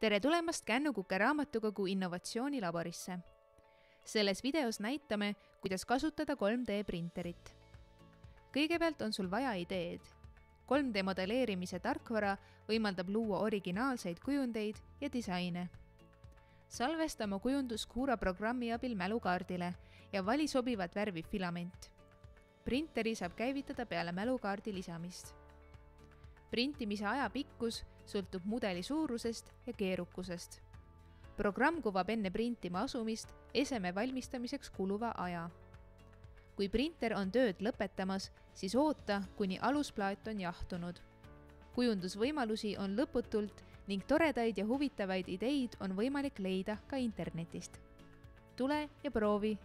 tere tulemast Kännukuke raamatukogu innovatsioonilaborisse. selles videos näitame, kuidas kasutada 3D printerit. kõigepealt on sul vaja ideed. 3D modelleerimise tarkvara võimaldab luua originaalseid kujundeid ja disaine. salvesta oma kujundus Cura programmi abil mälukaardile ja vali sobivat värvi filament. printeri saab käivitada peale mälukaardi lisamist printimise aja pikkus sõltub mudeli suurusest ja keerukusest. programm kuvab enne printima asumist eseme valmistamiseks kuluva aja. kui printer on tööd lõpetamas, siis oota, kuni alusplaat on jahtunud. kujundusvõimalusi on lõputult ning toredaid ja huvitavaid ideid on võimalik leida ka internetist. tule ja proovi